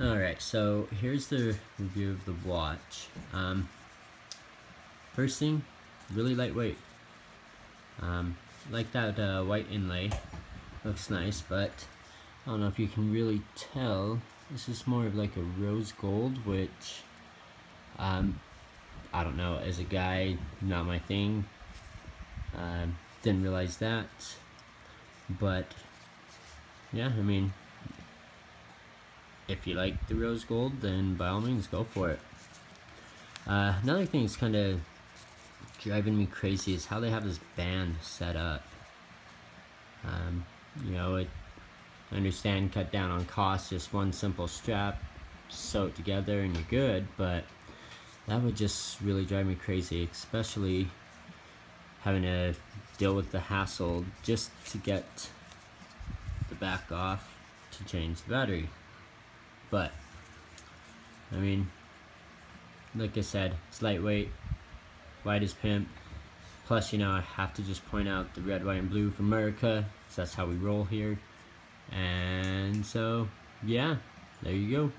Alright, so here's the review of the watch. Um, first thing, really lightweight. Um, like that uh, white inlay, looks nice, but I don't know if you can really tell. This is more of like a rose gold, which, um, I don't know, as a guy, not my thing. Um, didn't realize that, but yeah, I mean, if you like the rose gold, then by all means go for it. Uh, another thing that's kind of driving me crazy is how they have this band set up. Um, you know, it, I understand cut down on costs, just one simple strap, sew it together and you're good, but that would just really drive me crazy, especially having to deal with the hassle just to get the back off to change the battery. But, I mean, like I said, it's lightweight, white as pimp. Plus, you know, I have to just point out the red, white, and blue for America, so that's how we roll here. And so, yeah, there you go.